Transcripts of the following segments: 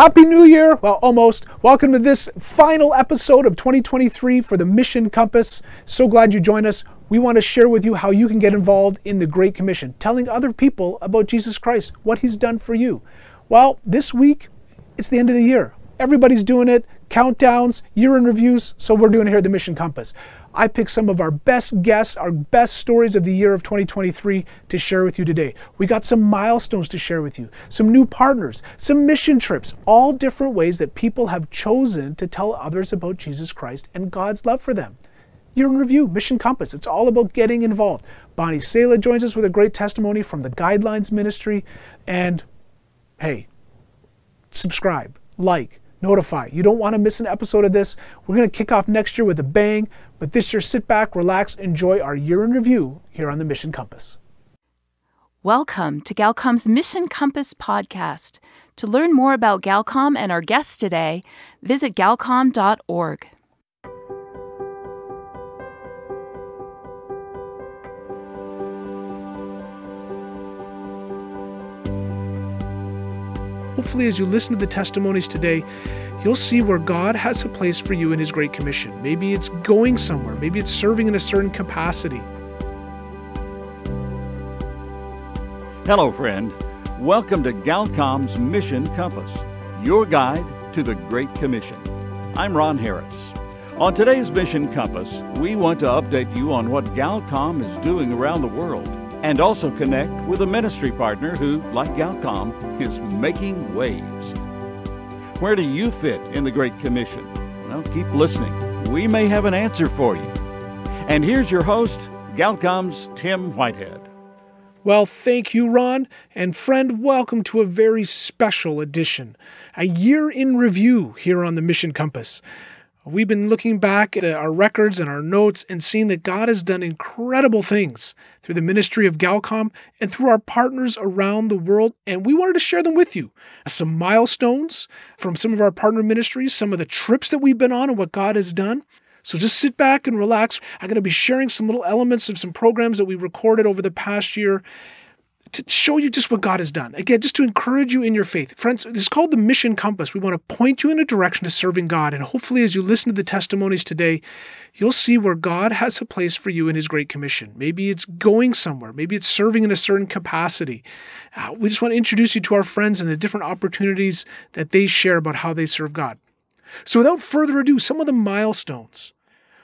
Happy New Year! Well, almost. Welcome to this final episode of 2023 for the Mission Compass. So glad you joined us. We want to share with you how you can get involved in the Great Commission, telling other people about Jesus Christ, what He's done for you. Well, this week, it's the end of the year. Everybody's doing it, countdowns, year in reviews, so we're doing it here at the Mission Compass. I picked some of our best guests, our best stories of the year of 2023 to share with you today. We got some milestones to share with you, some new partners, some mission trips, all different ways that people have chosen to tell others about Jesus Christ and God's love for them. Year in Review, Mission Compass. It's all about getting involved. Bonnie Sala joins us with a great testimony from the Guidelines Ministry. And hey, subscribe, like, notify. You don't want to miss an episode of this. We're going to kick off next year with a bang, but this year, sit back, relax, enjoy our year in review here on the Mission Compass. Welcome to Galcom's Mission Compass podcast. To learn more about Galcom and our guests today, visit galcom.org. Hopefully, as you listen to the testimonies today, you'll see where God has a place for you in His Great Commission. Maybe it's going somewhere, maybe it's serving in a certain capacity. Hello, friend. Welcome to Galcom's Mission Compass, your guide to the Great Commission. I'm Ron Harris. On today's Mission Compass, we want to update you on what Galcom is doing around the world and also connect with a ministry partner who, like Galcom, is making waves. Where do you fit in the Great Commission? Well, keep listening. We may have an answer for you. And here's your host, Galcom's Tim Whitehead. Well, thank you, Ron. And friend, welcome to a very special edition, a year in review here on the Mission Compass. We've been looking back at our records and our notes and seeing that God has done incredible things through the ministry of Galcom and through our partners around the world. And we wanted to share them with you. Some milestones from some of our partner ministries, some of the trips that we've been on and what God has done. So just sit back and relax. I'm going to be sharing some little elements of some programs that we recorded over the past year to show you just what God has done. Again, just to encourage you in your faith. Friends, this is called the Mission Compass. We want to point you in a direction to serving God. And hopefully, as you listen to the testimonies today, you'll see where God has a place for you in His Great Commission. Maybe it's going somewhere, maybe it's serving in a certain capacity. Uh, we just want to introduce you to our friends and the different opportunities that they share about how they serve God. So, without further ado, some of the milestones.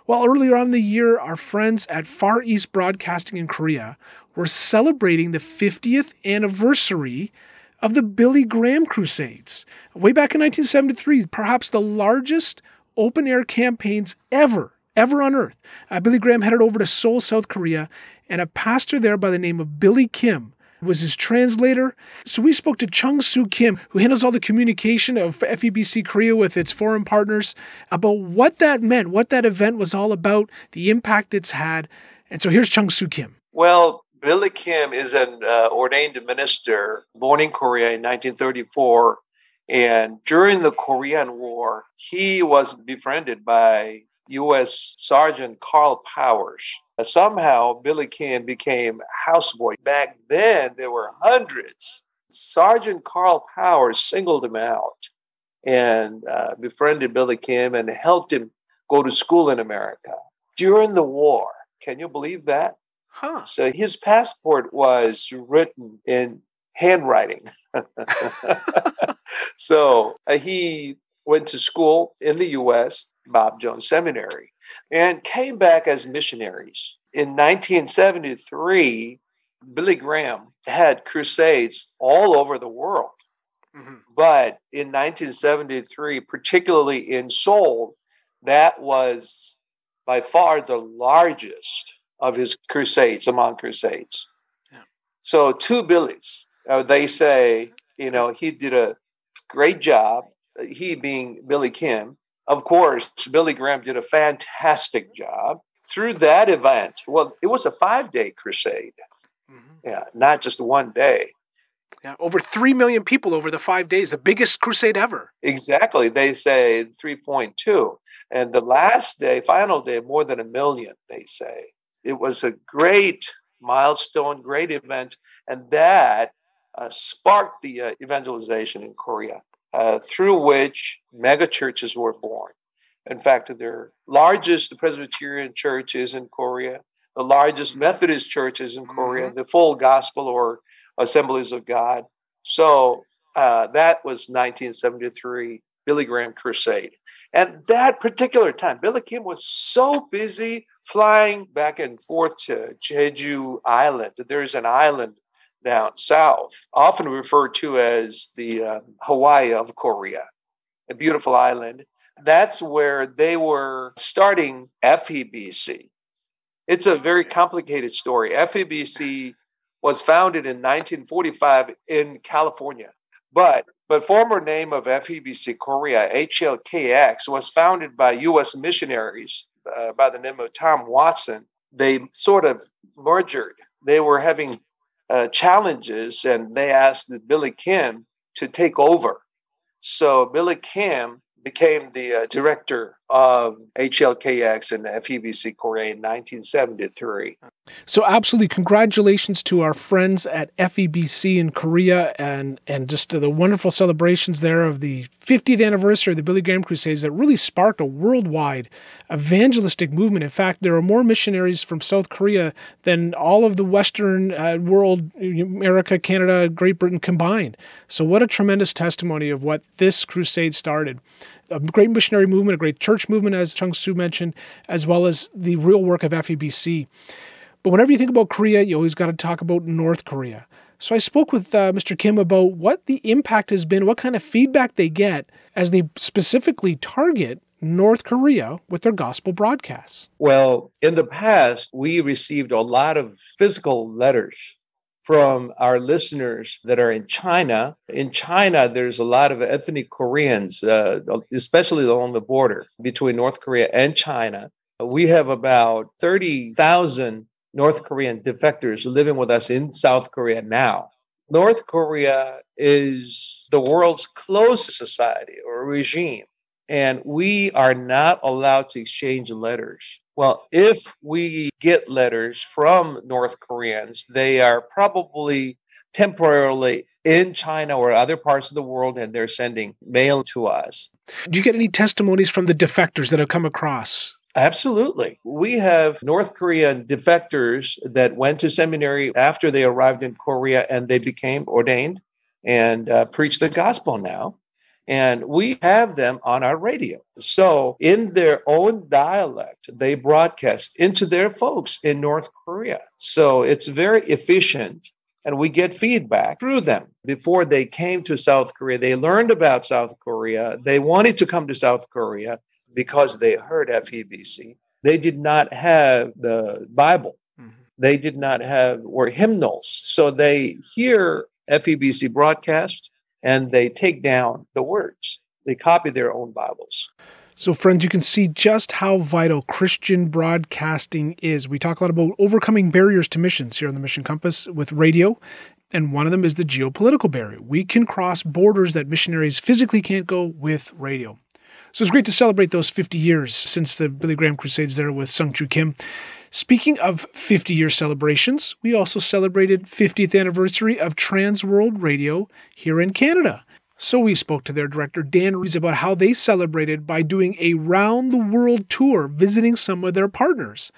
Well, earlier on in the year, our friends at Far East Broadcasting in Korea we're celebrating the 50th anniversary of the Billy Graham Crusades. Way back in 1973, perhaps the largest open air campaigns ever, ever on earth. Uh, Billy Graham headed over to Seoul, South Korea, and a pastor there by the name of Billy Kim was his translator. So we spoke to Chung Soo Kim, who handles all the communication of FEBC Korea with its foreign partners, about what that meant, what that event was all about, the impact it's had. And so here's Chung Soo Kim. Well, Billy Kim is an uh, ordained minister born in Korea in 1934. And during the Korean War, he was befriended by U.S. Sergeant Carl Powers. Uh, somehow, Billy Kim became houseboy. Back then, there were hundreds. Sergeant Carl Powers singled him out and uh, befriended Billy Kim and helped him go to school in America. During the war, can you believe that? Huh. So his passport was written in handwriting. so uh, he went to school in the US, Bob Jones Seminary, and came back as missionaries. In 1973, Billy Graham had crusades all over the world. Mm-hmm. But in 1973, particularly in Seoul, that was by far the largest of his crusades, among crusades. Yeah. So, two Billies, uh, they say, you know, he did a great job, he being Billy Kim. Of course, Billy Graham did a fantastic job. Through that event, well, it was a five day crusade. Mm-hmm. Yeah, not just one day. Yeah, over 3 million people over the five days, the biggest crusade ever. Exactly. They say 3.2. And the last day, final day, more than a million, they say it was a great milestone, great event, and that uh, sparked the uh, evangelization in Korea. uh, through which megachurches were born. In fact, their largest Presbyterian church is in Korea. The largest Methodist church is in mm-hmm. Korea. The full gospel or assemblies of God. So uh, that was 1973 Billy Graham crusade. At that particular time, Billy Kim was so busy flying back and forth to Jeju Island. There's an island down south, often referred to as the uh, Hawaii of Korea, a beautiful island. That's where they were starting FEBC. It's a very complicated story. FEBC was founded in 1945 in California, but but former name of FEBC Korea, HLKX, was founded by U.S. missionaries uh, by the name of Tom Watson. They sort of merged. They were having uh, challenges, and they asked Billy Kim to take over. So Billy Kim became the uh, director of HLKX and FEBC Korea in 1973. So, absolutely, congratulations to our friends at FEBC in Korea and, and just the wonderful celebrations there of the 50th anniversary of the Billy Graham Crusades that really sparked a worldwide evangelistic movement. In fact, there are more missionaries from South Korea than all of the Western uh, world, America, Canada, Great Britain combined. So, what a tremendous testimony of what this crusade started a great missionary movement, a great church movement, as Chung Su mentioned, as well as the real work of FEBC. But whenever you think about Korea, you always got to talk about North Korea. So I spoke with uh, Mr. Kim about what the impact has been, what kind of feedback they get as they specifically target North Korea with their gospel broadcasts. Well, in the past, we received a lot of physical letters from our listeners that are in China. In China, there's a lot of ethnic Koreans, uh, especially along the border between North Korea and China. We have about 30,000 North Korean defectors living with us in South Korea now. North Korea is the world's closest society or regime, and we are not allowed to exchange letters. Well, if we get letters from North Koreans, they are probably temporarily in China or other parts of the world and they're sending mail to us. Do you get any testimonies from the defectors that have come across? Absolutely. We have North Korean defectors that went to seminary after they arrived in Korea and they became ordained and uh, preach the gospel now and we have them on our radio. So, in their own dialect, they broadcast into their folks in North Korea. So, it's very efficient, and we get feedback through them. Before they came to South Korea, they learned about South Korea. They wanted to come to South Korea because they heard FEBC. They did not have the Bible. Mm-hmm. They did not have or hymnals. So they hear FEBC broadcast and they take down the words. They copy their own Bibles. So, friends, you can see just how vital Christian broadcasting is. We talk a lot about overcoming barriers to missions here on the Mission Compass with radio, and one of them is the geopolitical barrier. We can cross borders that missionaries physically can't go with radio. So, it's great to celebrate those 50 years since the Billy Graham Crusades there with Sung Chu Kim. Speaking of 50 year celebrations, we also celebrated 50th anniversary of Trans World Radio here in Canada. So we spoke to their director Dan Rees about how they celebrated by doing a round the world tour visiting some of their partners.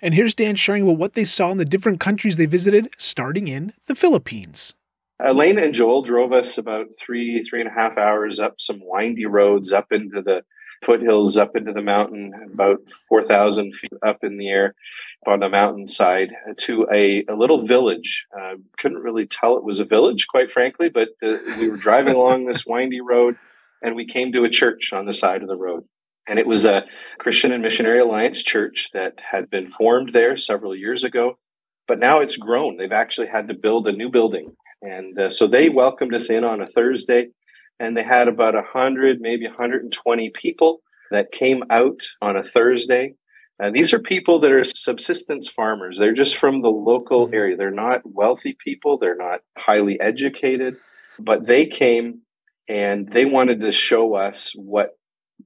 And here's Dan sharing about what they saw in the different countries they visited, starting in the Philippines. Elaine and Joel drove us about three, three and a half hours up some windy roads up into the foothills up into the mountain, about 4,000 feet up in the air on the mountainside to a, a little village. Uh, couldn't really tell it was a village, quite frankly, but uh, we were driving along this windy road and we came to a church on the side of the road. And it was a Christian and Missionary Alliance church that had been formed there several years ago, but now it's grown. They've actually had to build a new building. And uh, so they welcomed us in on a Thursday and they had about 100, maybe 120 people that came out on a Thursday. Uh, these are people that are subsistence farmers. They're just from the local mm-hmm. area. They're not wealthy people, they're not highly educated, but they came and they wanted to show us what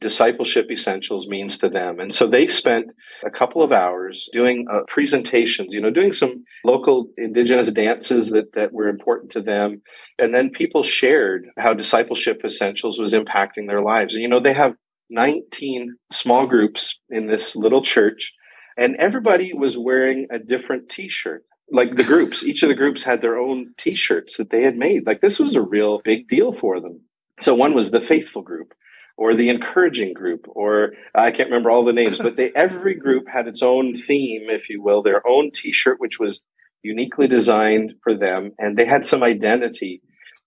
discipleship essentials means to them. And so they spent a couple of hours doing uh, presentations, you know, doing some local indigenous dances that, that were important to them. And then people shared how discipleship essentials was impacting their lives. And, you know, they have 19 small groups in this little church, and everybody was wearing a different t shirt like the groups each of the groups had their own t-shirts that they had made like this was a real big deal for them so one was the faithful group or the encouraging group or i can't remember all the names but they every group had its own theme if you will their own t-shirt which was uniquely designed for them and they had some identity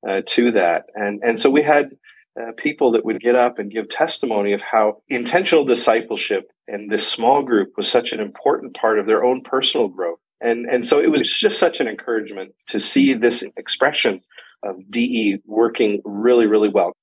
uh, to that. And and so we had uh, people that would get up and give testimony of how intentional discipleship and this small group was such an important part of their own personal growth. And and so it was just such an encouragement to see this expression of DE working really really well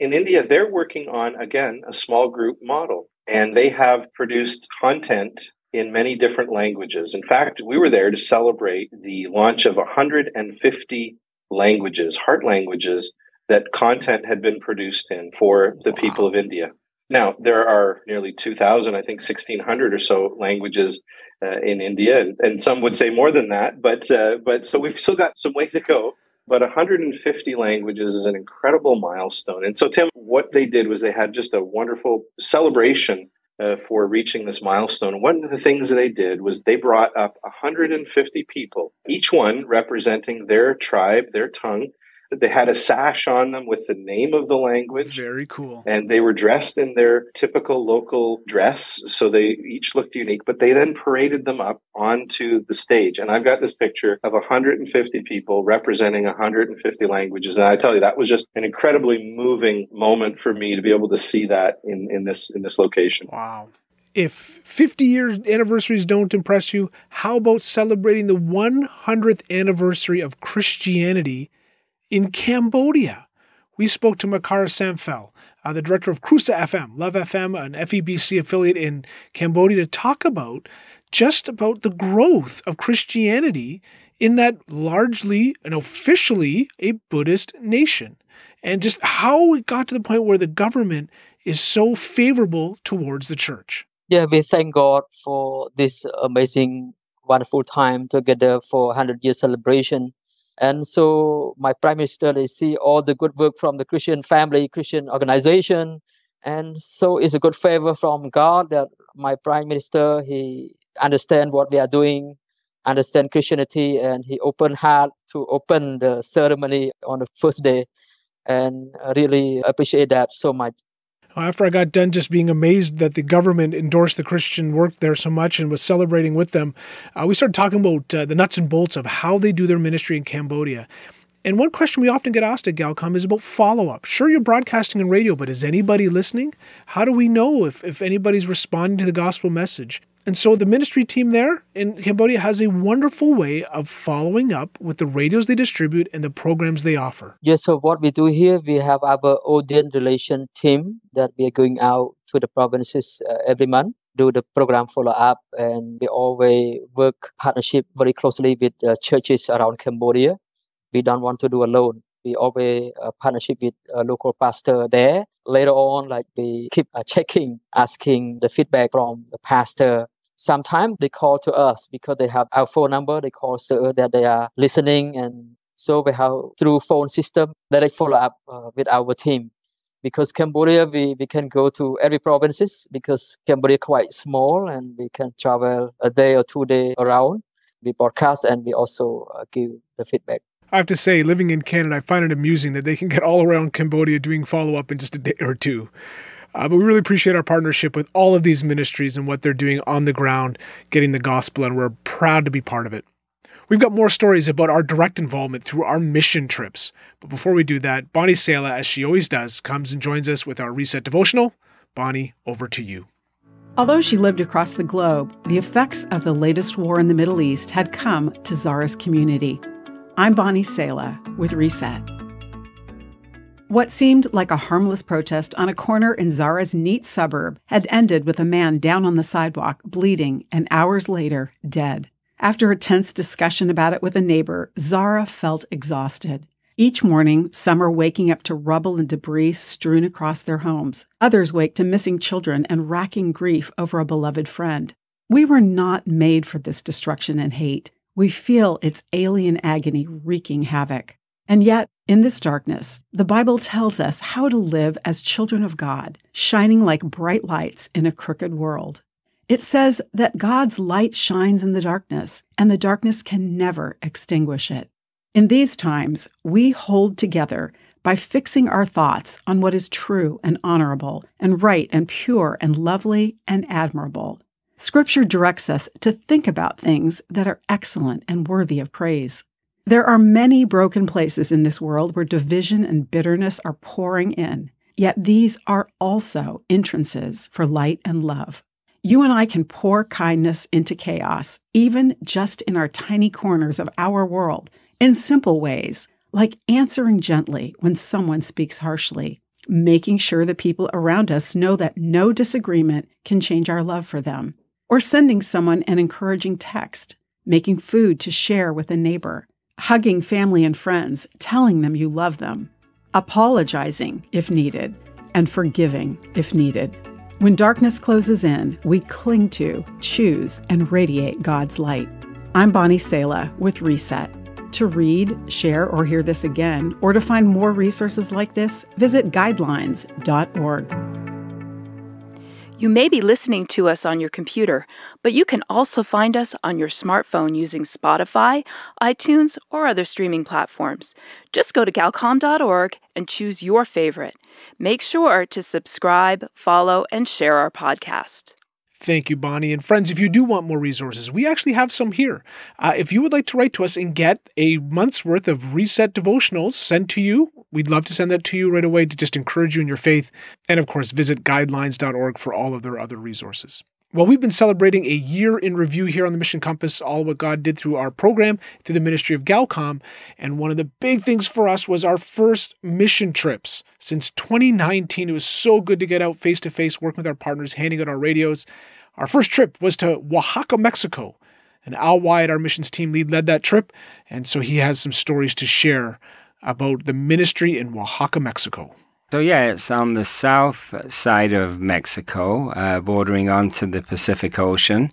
in India, they're working on, again, a small group model, and they have produced content in many different languages. In fact, we were there to celebrate the launch of 150 languages, heart languages, that content had been produced in for the wow. people of India. Now, there are nearly 2,000, I think 1,600 or so languages uh, in India, and, and, some would say more than that. But, uh, but so we've still got some way to go but 150 languages is an incredible milestone. And so, Tim, what they did was they had just a wonderful celebration uh, for reaching this milestone. One of the things they did was they brought up 150 people, each one representing their tribe, their tongue, they had a sash on them with the name of the language. Very cool. And they were dressed in their typical local dress. So they each looked unique, but they then paraded them up onto the stage. And I've got this picture of 150 people representing 150 languages. And I tell you, that was just an incredibly moving moment for me to be able to see that in, in this in this location. Wow. If 50 year anniversaries don't impress you, how about celebrating the 100th anniversary of Christianity in Cambodia. We spoke to Makara Samphel, uh, the director of Krusa FM, Love FM, an FEBC affiliate in Cambodia, to talk about just about the growth of Christianity in that largely and officially a Buddhist nation, and just how it got to the point where the government is so favorable towards the church. Yeah, we thank God for this amazing, wonderful time together for 100 year celebration and so my prime minister, they see all the good work from the Christian family, Christian organization. And so it's a good favor from God that my prime minister, he understand what we are doing, understand Christianity, and he open heart to open the ceremony on the first day. And really appreciate that so much after I got done just being amazed that the government endorsed the Christian work there so much and was celebrating with them, uh, we started talking about uh, the nuts and bolts of how they do their ministry in Cambodia. And one question we often get asked at Galcom is about follow up. Sure, you're broadcasting in radio, but is anybody listening? How do we know if, if anybody's responding to the gospel message? And so the ministry team there in Cambodia has a wonderful way of following up with the radios they distribute and the programs they offer. Yes, so what we do here, we have our audience relation team that we are going out to the provinces uh, every month do the program follow up and we always work partnership very closely with uh, churches around cambodia. We don't want to do alone. We always uh, partnership with a local pastor there. Later on like we keep uh, checking asking the feedback from the pastor Sometimes they call to us because they have our phone number. They call to us that they are listening, and so we have through phone system direct follow up uh, with our team. Because Cambodia, we, we can go to every provinces because Cambodia quite small and we can travel a day or two day around. We broadcast and we also uh, give the feedback. I have to say, living in Canada, I find it amusing that they can get all around Cambodia doing follow up in just a day or two. Uh, but we really appreciate our partnership with all of these ministries and what they're doing on the ground, getting the gospel, and we're proud to be part of it. We've got more stories about our direct involvement through our mission trips. But before we do that, Bonnie Sala, as she always does, comes and joins us with our Reset devotional. Bonnie, over to you. Although she lived across the globe, the effects of the latest war in the Middle East had come to Zara's community. I'm Bonnie Sala with Reset. What seemed like a harmless protest on a corner in Zara's neat suburb had ended with a man down on the sidewalk, bleeding, and hours later, dead. After a tense discussion about it with a neighbor, Zara felt exhausted. Each morning, some are waking up to rubble and debris strewn across their homes. Others wake to missing children and racking grief over a beloved friend. We were not made for this destruction and hate. We feel its alien agony wreaking havoc. And yet, in this darkness, the Bible tells us how to live as children of God, shining like bright lights in a crooked world. It says that God's light shines in the darkness, and the darkness can never extinguish it. In these times, we hold together by fixing our thoughts on what is true and honorable, and right and pure and lovely and admirable. Scripture directs us to think about things that are excellent and worthy of praise. There are many broken places in this world where division and bitterness are pouring in, yet these are also entrances for light and love. You and I can pour kindness into chaos, even just in our tiny corners of our world, in simple ways, like answering gently when someone speaks harshly, making sure the people around us know that no disagreement can change our love for them, or sending someone an encouraging text, making food to share with a neighbor, hugging family and friends, telling them you love them, apologizing if needed, and forgiving if needed. When darkness closes in, we cling to, choose, and radiate God's light. I'm Bonnie Sala with Reset. To read, share, or hear this again, or to find more resources like this, visit guidelines.org. You may be listening to us on your computer, but you can also find us on your smartphone using Spotify, iTunes, or other streaming platforms. Just go to galcom.org and choose your favorite. Make sure to subscribe, follow, and share our podcast. Thank you, Bonnie. And friends, if you do want more resources, we actually have some here. Uh, if you would like to write to us and get a month's worth of Reset devotionals sent to you, we'd love to send that to you right away to just encourage you in your faith. And of course, visit guidelines.org for all of their other resources. Well, we've been celebrating a year in review here on the Mission Compass, all what God did through our program, through the ministry of Galcom. And one of the big things for us was our first mission trips. Since 2019, it was so good to get out face to face, working with our partners, handing out our radios. Our first trip was to Oaxaca, Mexico. And Al Wyatt, our missions team lead, led that trip. And so he has some stories to share about the ministry in Oaxaca, Mexico. So, yeah, it's on the south side of Mexico, uh, bordering onto the Pacific Ocean.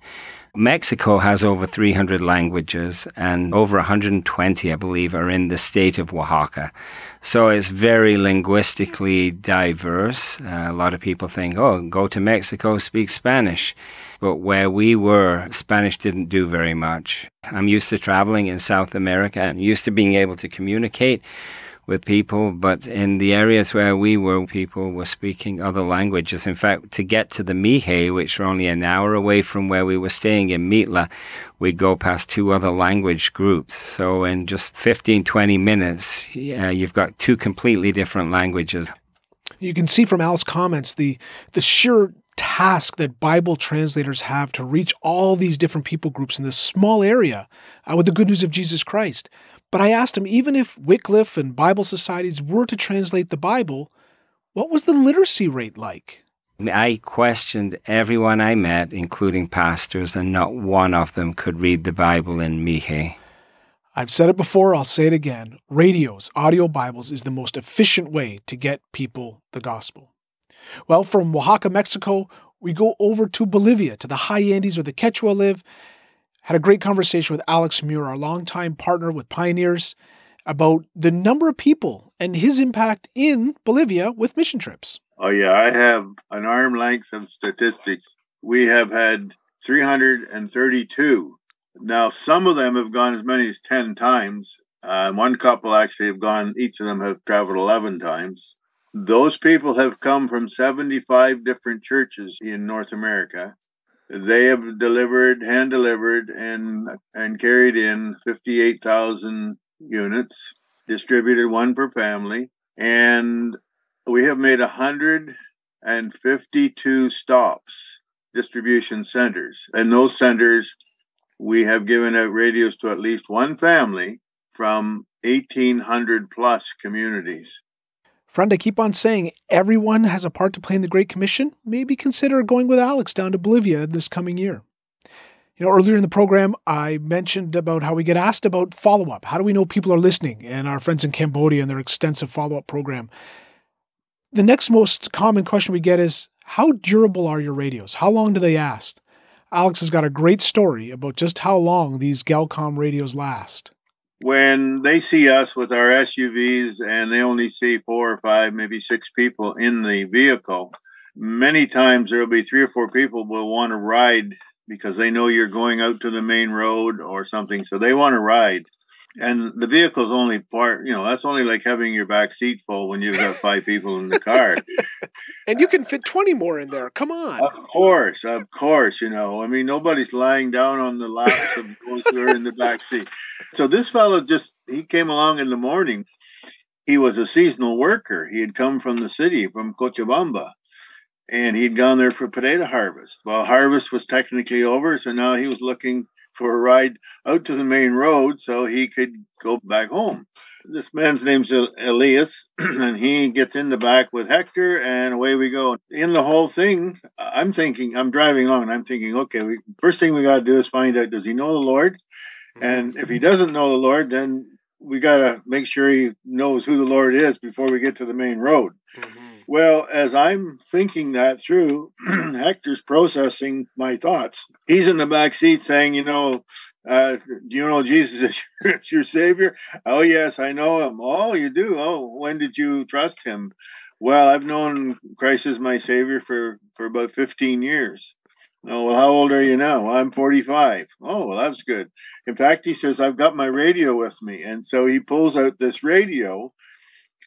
Mexico has over 300 languages, and over 120, I believe, are in the state of Oaxaca. So it's very linguistically diverse. Uh, a lot of people think, oh, go to Mexico, speak Spanish. But where we were, Spanish didn't do very much. I'm used to traveling in South America and used to being able to communicate with people, but in the areas where we were, people were speaking other languages. In fact, to get to the Mixe, which are only an hour away from where we were staying in Mitla, we go past two other language groups. So in just 15, 20 minutes, uh, you've got two completely different languages. You can see from Al's comments the the sheer task that Bible translators have to reach all these different people groups in this small area uh, with the good news of Jesus Christ. But I asked him, even if Wycliffe and Bible societies were to translate the Bible, what was the literacy rate like? I questioned everyone I met, including pastors, and not one of them could read the Bible in Mixe. I've said it before, I'll say it again. Radios, audio Bibles, is the most efficient way to get people the gospel. Well, from Oaxaca, Mexico, we go over to Bolivia, to the high Andes where the Quechua live, had a great conversation with Alex Muir, our longtime partner with Pioneers, about the number of people and his impact in Bolivia with mission trips. Oh, yeah, I have an arm length of statistics. We have had 332. Now, some of them have gone as many as 10 times. Uh, one couple actually have gone, each of them have traveled 11 times. Those people have come from 75 different churches in North America they have delivered, hand delivered, and and carried in 58,000 units, distributed one per family, and we have made 152 stops, distribution centers, and those centers we have given out radios to at least one family from 1,800 plus communities. Friend, I keep on saying everyone has a part to play in the Great Commission. Maybe consider going with Alex down to Bolivia this coming year. You know, earlier in the program, I mentioned about how we get asked about follow up. How do we know people are listening? And our friends in Cambodia and their extensive follow up program. The next most common question we get is How durable are your radios? How long do they last? Alex has got a great story about just how long these Galcom radios last. When they see us with our SUVs and they only see four or five, maybe six people in the vehicle, many times there'll be three or four people will want to ride because they know you're going out to the main road or something. So they want to ride. And the vehicle's only part, you know, that's only like having your back seat full when you've got five people in the car. and you can fit 20 more in there. Come on. Of course, of course, you know. I mean, nobody's lying down on the laps of those who are in the back seat. So this fellow just, he came along in the morning. He was a seasonal worker. He had come from the city, from Cochabamba and he'd gone there for potato harvest. Well, harvest was technically over, so now he was looking for a ride out to the main road so he could go back home. This man's name's Elias, and he gets in the back with Hector, and away we go. In the whole thing, I'm thinking, I'm driving along, and I'm thinking, okay, we, first thing we got to do is find out does he know the Lord? And if he doesn't know the Lord, then we got to make sure he knows who the Lord is before we get to the main road. Mm-hmm. Well, as I'm thinking that through, Hector's processing my thoughts. He's in the back seat saying, you know, uh, do you know Jesus is your, your savior? Oh, yes, I know him. Oh, you do? Oh, when did you trust him? Well, I've known Christ as my savior for, for about 15 years. Oh, well, how old are you now? I'm 45. Oh, well, that's good. In fact, he says, I've got my radio with me. And so he pulls out this radio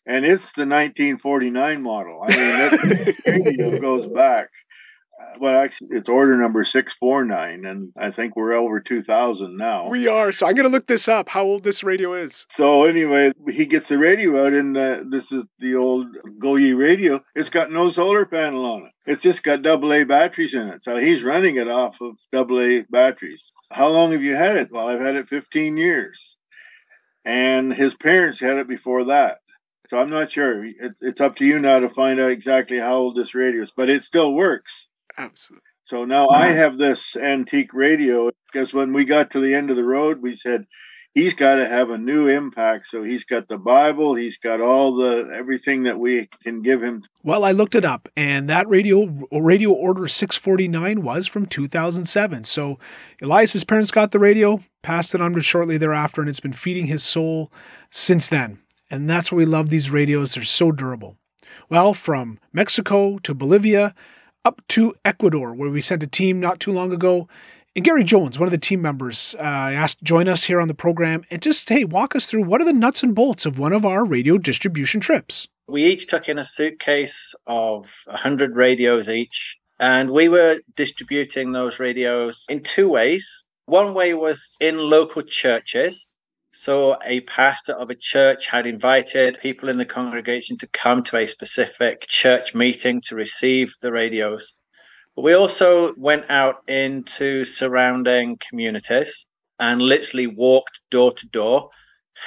and it's the 1949 model. I mean, that radio goes back. Uh, well, actually, it's order number 649, and I think we're over 2000 now. We are. So I'm going to look this up, how old this radio is. So, anyway, he gets the radio out, and uh, this is the old Goyi radio. It's got no solar panel on it, it's just got double A batteries in it. So he's running it off of double A batteries. How long have you had it? Well, I've had it 15 years. And his parents had it before that. So I'm not sure. It, it's up to you now to find out exactly how old this radio is, but it still works. Absolutely. So now I have this antique radio because when we got to the end of the road, we said he's got to have a new impact. So he's got the Bible, he's got all the everything that we can give him. Well, I looked it up, and that radio radio order 649 was from 2007. So Elias's parents got the radio, passed it on to shortly thereafter, and it's been feeding his soul since then. And that's why we love these radios. They're so durable. Well, from Mexico to Bolivia up to Ecuador, where we sent a team not too long ago. And Gary Jones, one of the team members, uh, asked join us here on the program and just, hey, walk us through what are the nuts and bolts of one of our radio distribution trips. We each took in a suitcase of 100 radios each, and we were distributing those radios in two ways. One way was in local churches, so, a pastor of a church had invited people in the congregation to come to a specific church meeting to receive the radios. But we also went out into surrounding communities and literally walked door to door,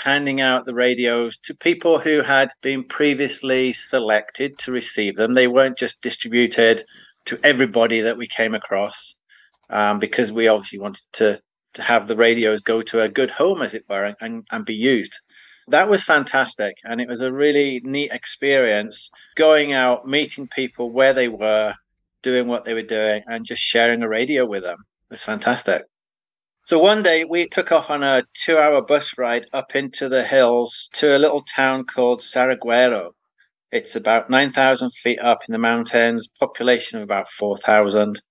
handing out the radios to people who had been previously selected to receive them. They weren't just distributed to everybody that we came across um, because we obviously wanted to to have the radios go to a good home, as it were, and, and be used. That was fantastic. And it was a really neat experience going out, meeting people where they were, doing what they were doing, and just sharing a radio with them. It was fantastic. So one day we took off on a two hour bus ride up into the hills to a little town called Saraguro. It's about 9,000 feet up in the mountains, population of about 4,000.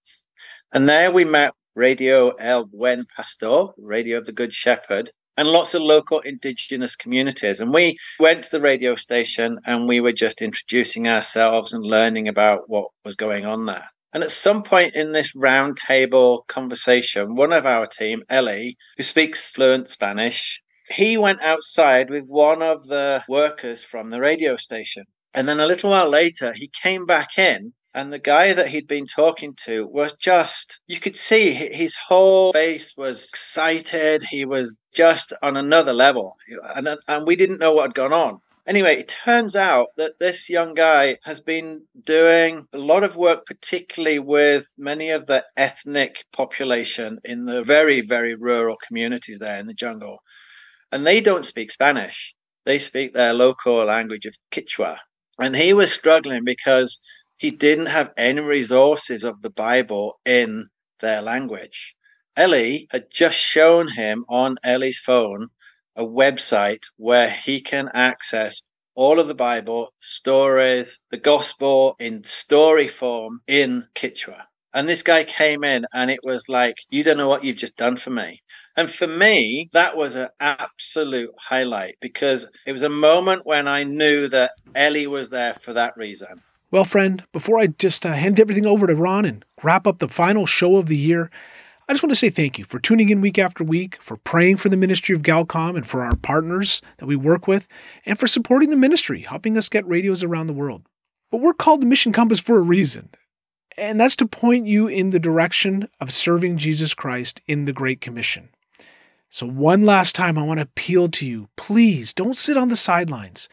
And there we met Radio El Buen Pastor, Radio of the Good Shepherd, and lots of local indigenous communities. And we went to the radio station and we were just introducing ourselves and learning about what was going on there. And at some point in this roundtable conversation, one of our team, Ellie, who speaks fluent Spanish, he went outside with one of the workers from the radio station. And then a little while later, he came back in and the guy that he'd been talking to was just, you could see his whole face was excited. He was just on another level. And, and we didn't know what had gone on. Anyway, it turns out that this young guy has been doing a lot of work, particularly with many of the ethnic population in the very, very rural communities there in the jungle. And they don't speak Spanish, they speak their local language of Quechua. And he was struggling because he didn't have any resources of the Bible in their language. Ellie had just shown him on Ellie's phone a website where he can access all of the Bible, stories, the gospel in story form in Quechua. And this guy came in and it was like, you don't know what you've just done for me. And for me, that was an absolute highlight because it was a moment when I knew that Ellie was there for that reason. Well, friend, before I just uh, hand everything over to Ron and wrap up the final show of the year, I just want to say thank you for tuning in week after week, for praying for the ministry of Galcom and for our partners that we work with, and for supporting the ministry, helping us get radios around the world. But we're called the Mission Compass for a reason, and that's to point you in the direction of serving Jesus Christ in the Great Commission. So, one last time, I want to appeal to you please don't sit on the sidelines.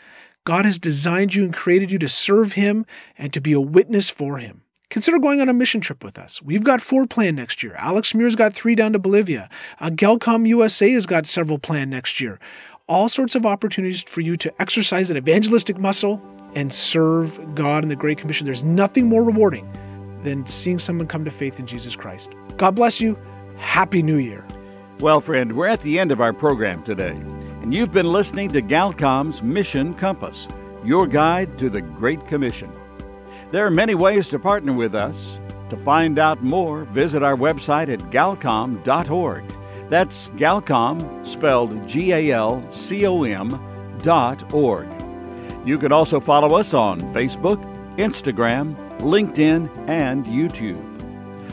God has designed you and created you to serve Him and to be a witness for Him consider going on a mission trip with us. We've got four planned next year. Alex Muir's got three down to Bolivia. Uh, Galcom USA has got several planned next year. All sorts of opportunities for you to exercise an evangelistic muscle and serve God in the Great Commission. There's nothing more rewarding than seeing someone come to faith in Jesus Christ. God bless you. Happy New Year. Well, friend, we're at the end of our program today, and you've been listening to Galcom's Mission Compass, your guide to the Great Commission. There are many ways to partner with us. To find out more, visit our website at galcom.org. That's Galcom, spelled G A L C O M, dot org. You can also follow us on Facebook, Instagram, LinkedIn, and YouTube.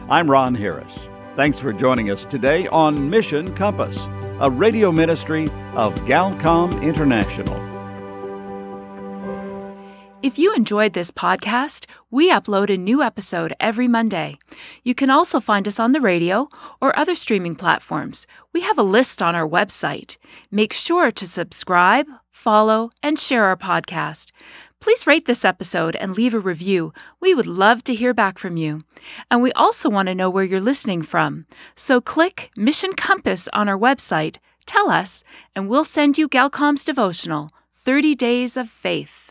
I'm Ron Harris. Thanks for joining us today on Mission Compass, a radio ministry of Galcom International. If you enjoyed this podcast, we upload a new episode every Monday. You can also find us on the radio or other streaming platforms. We have a list on our website. Make sure to subscribe, follow, and share our podcast. Please rate this episode and leave a review. We would love to hear back from you. And we also want to know where you're listening from. So click Mission Compass on our website, tell us, and we'll send you Galcom's devotional 30 Days of Faith.